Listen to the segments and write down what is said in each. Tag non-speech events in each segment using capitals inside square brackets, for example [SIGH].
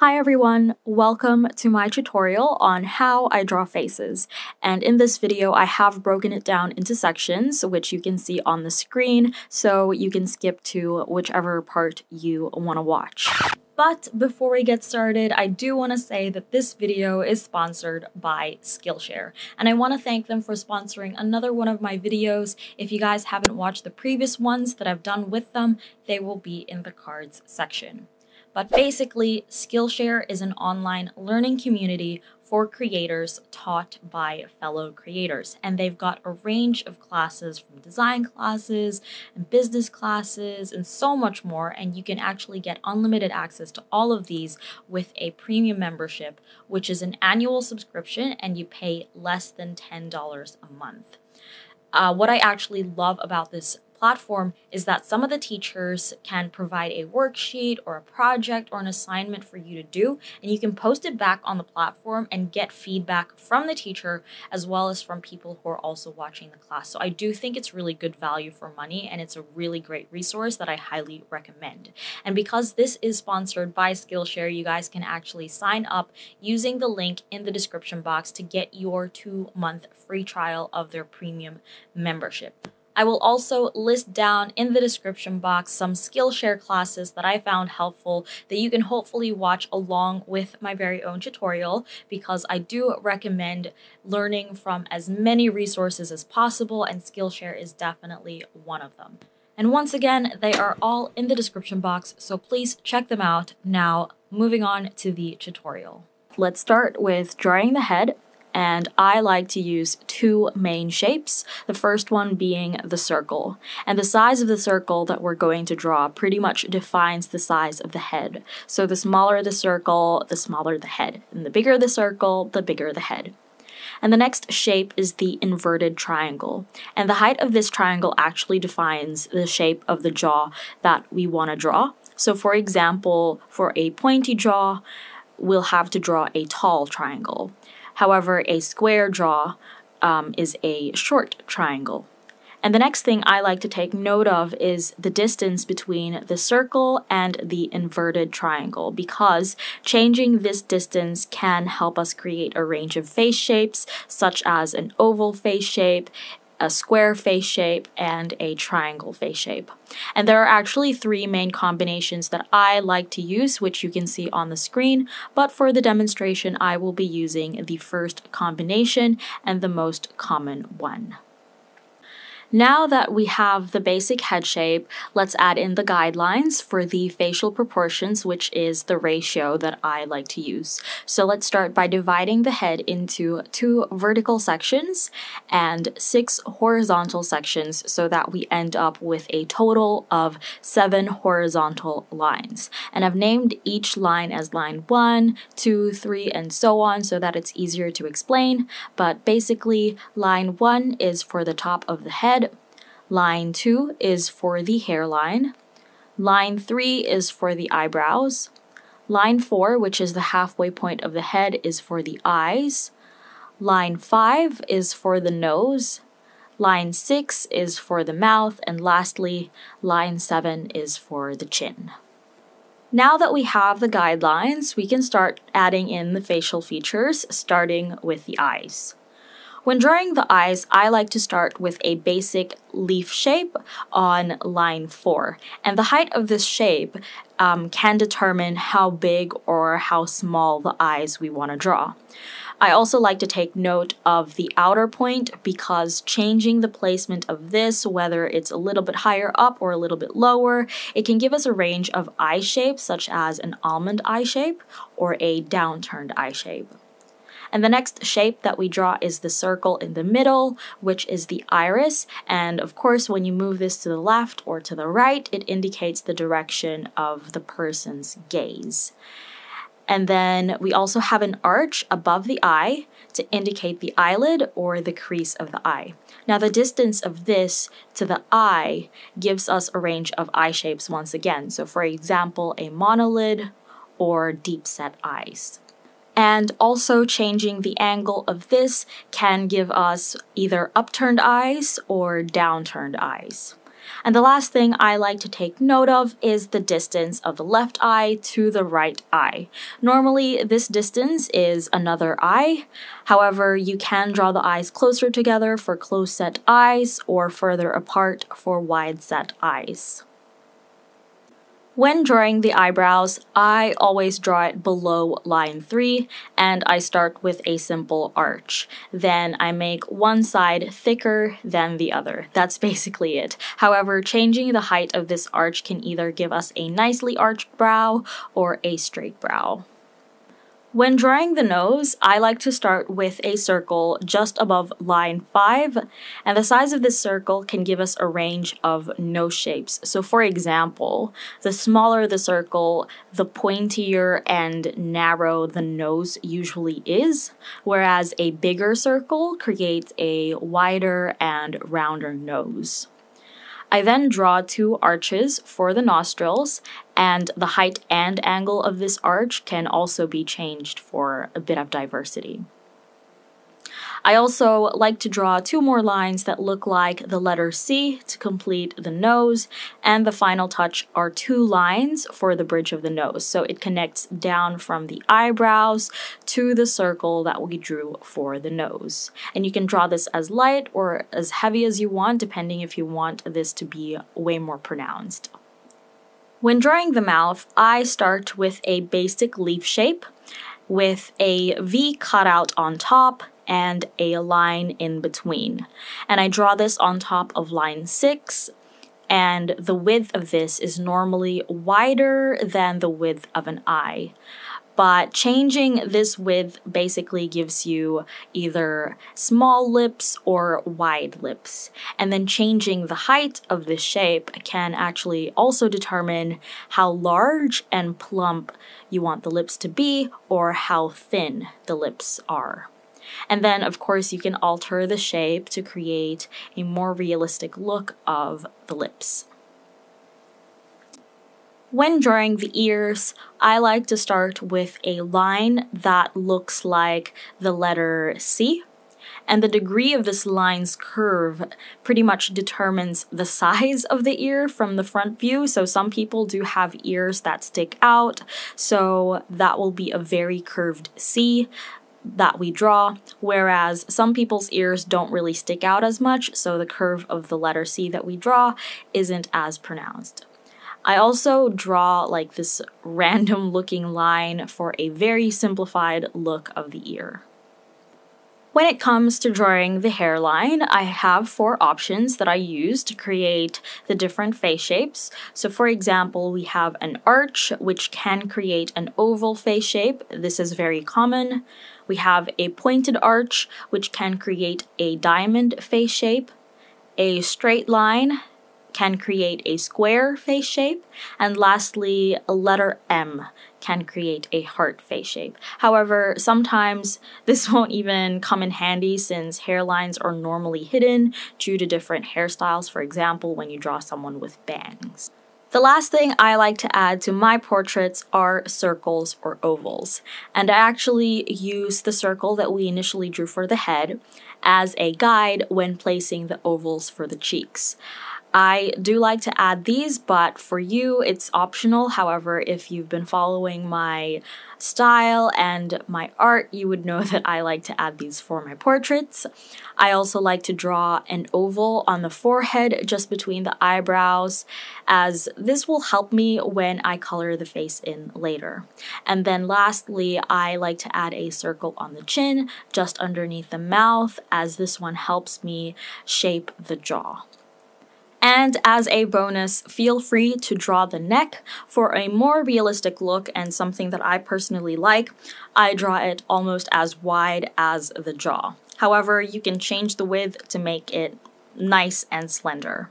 Hi everyone, welcome to my tutorial on how I draw faces. And in this video, I have broken it down into sections, which you can see on the screen, so you can skip to whichever part you want to watch. But before we get started, I do want to say that this video is sponsored by Skillshare. And I want to thank them for sponsoring another one of my videos. If you guys haven't watched the previous ones that I've done with them, they will be in the cards section. But basically, Skillshare is an online learning community for creators taught by fellow creators. And they've got a range of classes from design classes and business classes and so much more. And you can actually get unlimited access to all of these with a premium membership, which is an annual subscription and you pay less than $10 a month. Uh, what I actually love about this platform is that some of the teachers can provide a worksheet or a project or an assignment for you to do, and you can post it back on the platform and get feedback from the teacher as well as from people who are also watching the class. So I do think it's really good value for money and it's a really great resource that I highly recommend. And because this is sponsored by Skillshare, you guys can actually sign up using the link in the description box to get your two month free trial of their premium membership. I will also list down in the description box some Skillshare classes that I found helpful that you can hopefully watch along with my very own tutorial because I do recommend learning from as many resources as possible and Skillshare is definitely one of them. And once again, they are all in the description box, so please check them out. Now, moving on to the tutorial. Let's start with drawing the head and I like to use two main shapes, the first one being the circle. And the size of the circle that we're going to draw pretty much defines the size of the head. So the smaller the circle, the smaller the head. And the bigger the circle, the bigger the head. And the next shape is the inverted triangle. And the height of this triangle actually defines the shape of the jaw that we want to draw. So for example, for a pointy jaw, we'll have to draw a tall triangle. However, a square jaw um, is a short triangle. And the next thing I like to take note of is the distance between the circle and the inverted triangle because changing this distance can help us create a range of face shapes such as an oval face shape, a square face shape, and a triangle face shape. And there are actually three main combinations that I like to use, which you can see on the screen, but for the demonstration I will be using the first combination and the most common one. Now that we have the basic head shape, let's add in the guidelines for the facial proportions, which is the ratio that I like to use. So let's start by dividing the head into two vertical sections and six horizontal sections so that we end up with a total of seven horizontal lines. And I've named each line as line one, two, three, and so on so that it's easier to explain. But basically, line one is for the top of the head, Line 2 is for the hairline. Line 3 is for the eyebrows. Line 4, which is the halfway point of the head, is for the eyes. Line 5 is for the nose. Line 6 is for the mouth. And lastly, line 7 is for the chin. Now that we have the guidelines, we can start adding in the facial features, starting with the eyes. When drawing the eyes, I like to start with a basic leaf shape on line 4. And the height of this shape um, can determine how big or how small the eyes we want to draw. I also like to take note of the outer point because changing the placement of this, whether it's a little bit higher up or a little bit lower, it can give us a range of eye shapes such as an almond eye shape or a downturned eye shape. And the next shape that we draw is the circle in the middle, which is the iris. And of course, when you move this to the left or to the right, it indicates the direction of the person's gaze. And then we also have an arch above the eye to indicate the eyelid or the crease of the eye. Now the distance of this to the eye gives us a range of eye shapes once again. So for example, a monolid or deep set eyes and also changing the angle of this can give us either upturned eyes or downturned eyes. And the last thing I like to take note of is the distance of the left eye to the right eye. Normally, this distance is another eye. However, you can draw the eyes closer together for close set eyes or further apart for wide set eyes. When drawing the eyebrows, I always draw it below line 3 and I start with a simple arch. Then I make one side thicker than the other. That's [LAUGHS] basically it. However, changing the height of this arch can either give us a nicely arched brow or a straight brow. When drawing the nose, I like to start with a circle just above line 5, and the size of this circle can give us a range of nose shapes. So for example, the smaller the circle, the pointier and narrow the nose usually is, whereas a bigger circle creates a wider and rounder nose. I then draw two arches for the nostrils, and the height and angle of this arch can also be changed for a bit of diversity. I also like to draw two more lines that look like the letter C to complete the nose, and the final touch are two lines for the bridge of the nose. So it connects down from the eyebrows to the circle that we drew for the nose. And you can draw this as light or as heavy as you want, depending if you want this to be way more pronounced. When drawing the mouth, I start with a basic leaf shape with a V cut out on top and a line in between. And I draw this on top of line 6 and the width of this is normally wider than the width of an eye. But changing this width basically gives you either small lips or wide lips. And then changing the height of this shape can actually also determine how large and plump you want the lips to be or how thin the lips are. And then, of course, you can alter the shape to create a more realistic look of the lips. When drawing the ears, I like to start with a line that looks like the letter C. And the degree of this line's curve pretty much determines the size of the ear from the front view. So some people do have ears that stick out, so that will be a very curved C that we draw, whereas some people's ears don't really stick out as much, so the curve of the letter C that we draw isn't as pronounced. I also draw like this random looking line for a very simplified look of the ear. When it comes to drawing the hairline, I have four options that I use to create the different face shapes. So for example, we have an arch, which can create an oval face shape. This is very common. We have a pointed arch, which can create a diamond face shape. A straight line can create a square face shape. And lastly, a letter M can create a heart face shape. However, sometimes [LAUGHS] this won't even come in handy since hairlines are normally hidden due to different hairstyles, for example, when you draw someone with bangs. The last thing I like to add to my portraits are circles or ovals. And I actually use the circle that we initially drew for the head as a guide when placing the ovals for the cheeks. I do like to add these, but for you, it's optional. However, if you've been following my style and my art, you would know [LAUGHS] that I like to add these for my portraits. I also like to draw an oval on the forehead just between the eyebrows, as this will help me when I color the face in later. And then lastly, I like to add a circle on the chin just underneath the mouth, as this one helps me shape the jaw. And as a bonus, feel free to draw the neck for a more realistic look and something that I personally like. I draw it almost as wide as the jaw. However, you can change the width to make it nice and slender.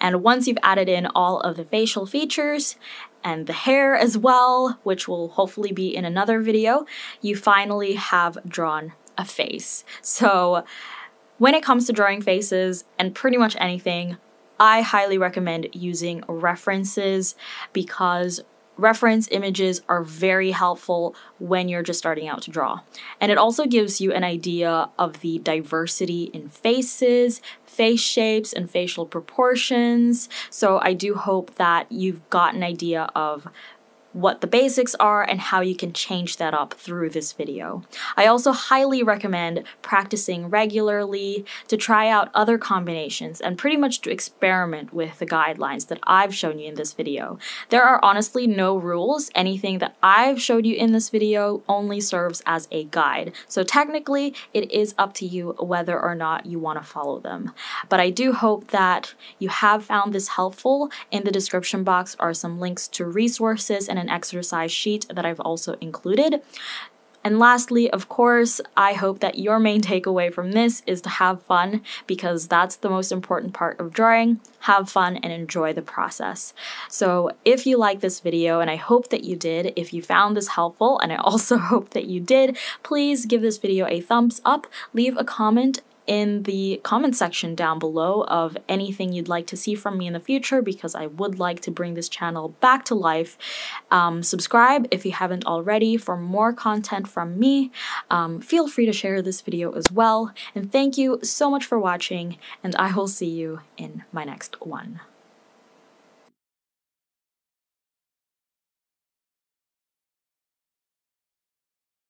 And once you've added in all of the facial features and the hair as well, which will hopefully be in another video, you finally have drawn a face. So when it comes to drawing faces and pretty much anything, I highly recommend using references because reference images are very helpful when you're just starting out to draw. And it also gives you an idea of the diversity in faces, face shapes, and facial proportions. So I do hope that you've got an idea of what the basics are and how you can change that up through this video. I also highly recommend practicing regularly to try out other combinations and pretty much to experiment with the guidelines that I've shown you in this video. There are honestly no rules. Anything that I've showed you in this video only serves as a guide. So technically, it is up to you whether or not you want to follow them. But I do hope that you have found this helpful. In the description box are some links to resources an exercise sheet that I've also included. And lastly, of course, I hope that your main takeaway from this is to have fun because that's the most important part of drawing. Have fun and enjoy the process. So, if you like this video, and I hope that you did, if you found this helpful, and I [LAUGHS] also hope that you did, please give this video a thumbs up, leave a comment, in the comment section down below of anything you'd like to see from me in the future because I would like to bring this channel back to life. Um, subscribe if you haven't already for more content from me. Um, feel free to share this video as well. And thank you so much for watching, and I will see you in my next one.